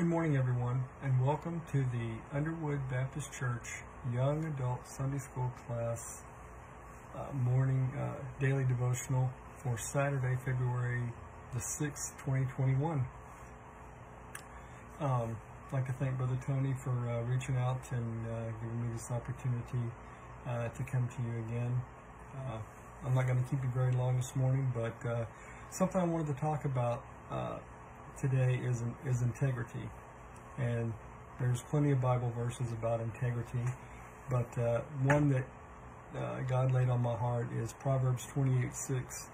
Good morning, everyone, and welcome to the Underwood Baptist Church Young Adult Sunday School class uh, morning uh, daily devotional for Saturday, February the 6th, 2021. Um, I'd like to thank Brother Tony for uh, reaching out and uh, giving me this opportunity uh, to come to you again. Uh, I'm not going to keep you very long this morning, but something I wanted to talk about today is is integrity, and there's plenty of Bible verses about integrity, but uh, one that uh, God laid on my heart is Proverbs 28 6.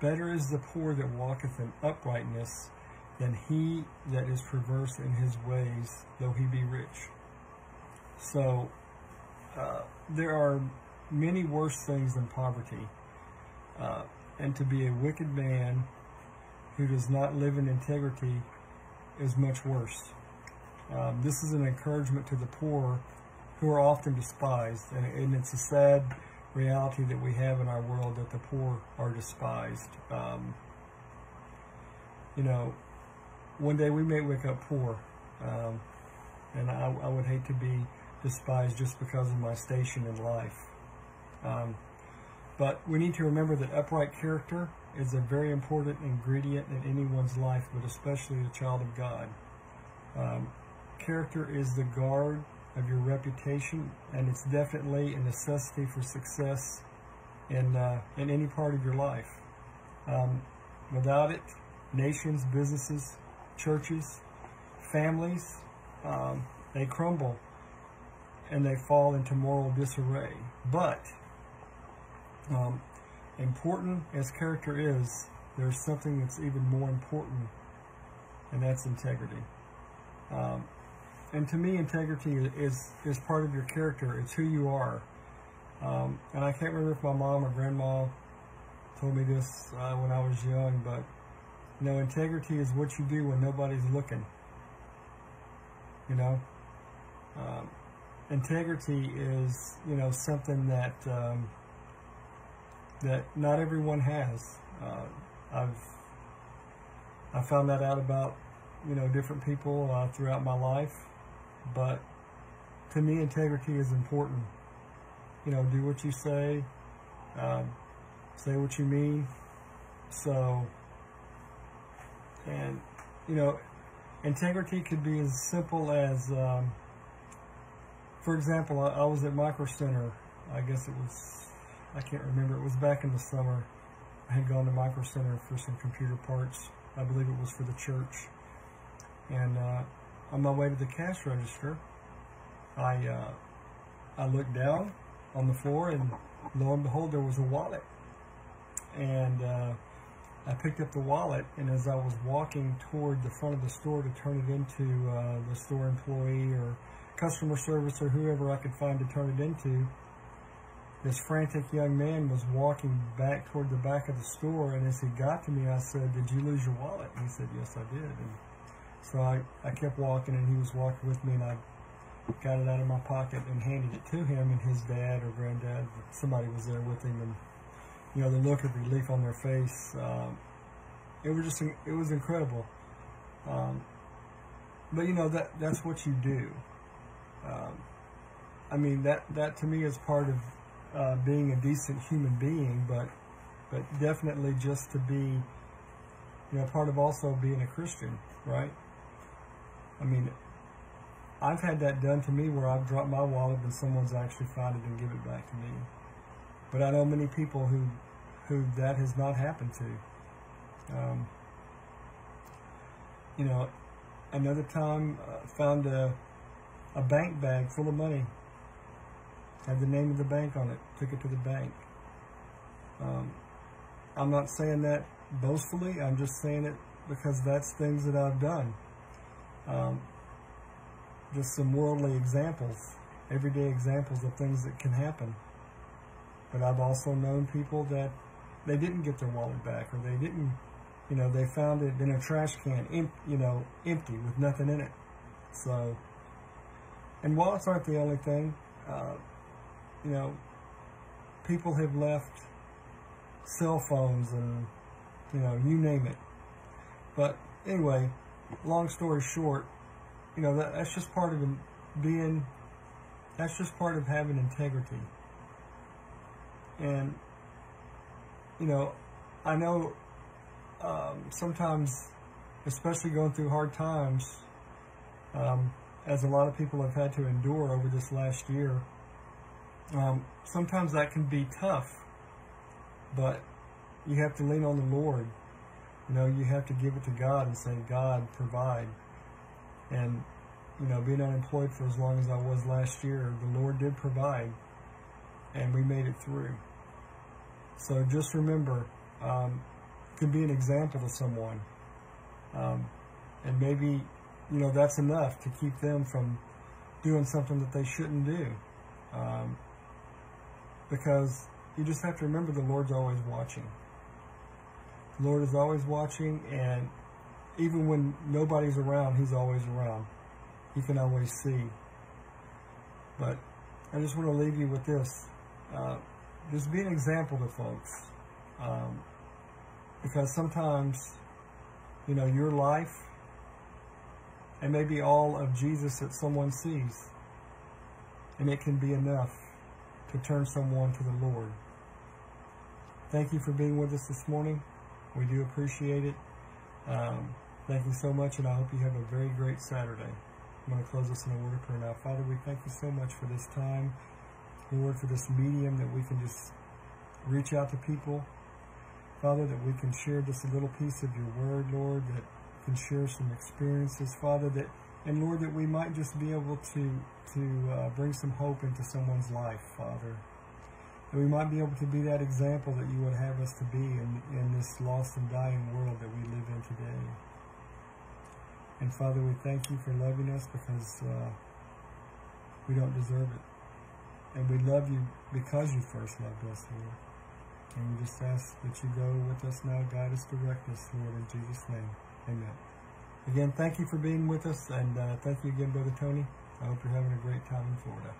Better is the poor that walketh in uprightness than he that is perverse in his ways, though he be rich. So, uh, there are many worse things than poverty. Uh, and to be a wicked man who does not live in integrity is much worse. Um, this is an encouragement to the poor who are often despised, and, and, it's a sad reality that we have in our world that the poor are despised. Um, you know, one day we may wake up poor, um, and I, I, would hate to be despised just because of my station in life. But we need to remember that upright character is a very important ingredient in anyone's life, but especially a child of God. Um, character is the guard of your reputation, and it's definitely a necessity for success in, uh, in any part of your life. Um, without it, nations, businesses, churches, families, um, they crumble and they fall into moral disarray. But um, important as character is, there's something that's even more important, and that's integrity. Um, and to me, integrity is, is part of your character. It's who you are. Um, and I can't remember if my mom or grandma told me this uh, when I was young, but you know, integrity is what you do when nobody's looking. You know, um, integrity is you know something that um, that not everyone has. Uh, I've I found that out about you know different people uh, throughout my life, but to me, integrity is important. You know, do what you say, um, say what you mean. So, and you know, integrity could be as simple as, um, for example, I, I was at Micro Center. I guess it was I can't remember. It was back in the summer. I had gone to Micro Center for some computer parts. I believe it was for the church. And uh, on my way to the cash register, I uh, I looked down on the floor, and lo and behold, there was a wallet. And uh, I picked up the wallet, and as I was walking toward the front of the store to turn it into uh, the store employee or customer service or whoever I could find to turn it into, this frantic young man was walking back toward the back of the store, and as he got to me, I said, did you lose your wallet? And he said, yes, I did. And so I, I kept walking, and he was walking with me, and I got it out of my pocket and handed it to him, and his dad or granddad, somebody was there with him, and, you know, the look of relief on their face, um, it was just, it was incredible. Um, but, you know, that that's what you do. Um, I mean, that, that to me is part of uh, being a decent human being, but but definitely just to be, you know, part of also being a Christian, right? I mean, I've had that done to me where I've dropped my wallet and someone's actually found it and give it back to me. But I know many people who who that has not happened to. Um, you know, another time uh, found a a bank bag full of money had the name of the bank on it, took it to the bank. Um, I'm not saying that boastfully, I'm just saying it because that's things that I've done. Um, just some worldly examples, everyday examples of things that can happen. But I've also known people that they didn't get their wallet back or they didn't, you know, they found it in a trash can, em- you know, empty with nothing in it. So, and wallets aren't the only thing. Uh, you know, people have left cell phones and, you know, you name it. But anyway, long story short, you know, that, that's just part of being, that's just part of having integrity. And, you know, I know um, sometimes, especially going through hard times, um, as a lot of people have had to endure over this last year, um, sometimes that can be tough, but you have to lean on the Lord. You know, you have to give it to God and say, God, provide. And, you know, being unemployed for as long as I was last year, the Lord did provide, and we made it through. So just remember, um, can be an example to someone. Um, and maybe, you know, that's enough to keep them from doing something that they shouldn't do. Um, because you just have to remember the Lord's always watching. The Lord is always watching, and even when nobody's around, He's always around. He can always see. But I just want to leave you with this. Uh, just be an example to folks. Um, because sometimes, you know, your life, and maybe all of Jesus that someone sees, and it can be enough to turn someone to the Lord. Thank you for being with us this morning. We do appreciate it. Um, thank you so much, and I hope you have a very great Saturday. I'm going to close this in a word of prayer now. Father, we thank you so much for this time. Lord, for this medium that we can just reach out to people. Father, that we can share just a little piece of your word, Lord, that can share some experiences, Father, that and Lord, that we might just be able to to uh, bring some hope into someone's life, Father. That we might be able to be that example that you would have us to be in, in this lost and dying world that we live in today. And Father, we thank you for loving us because uh, we don't deserve it. And we love you because you first loved us, Lord. And we just ask that you go with us now, guide us, direct us, Lord, in Jesus' name. Amen. Again, thank you for being with us, and uh, thank you again, Brother Tony. I hope you're having a great time in Florida.